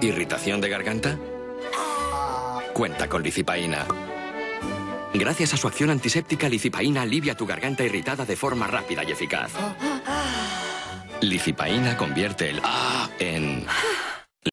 ¿Irritación de garganta? Cuenta con licipaína. Gracias a su acción antiséptica, licipaína alivia tu garganta irritada de forma rápida y eficaz. Licipaína convierte el A en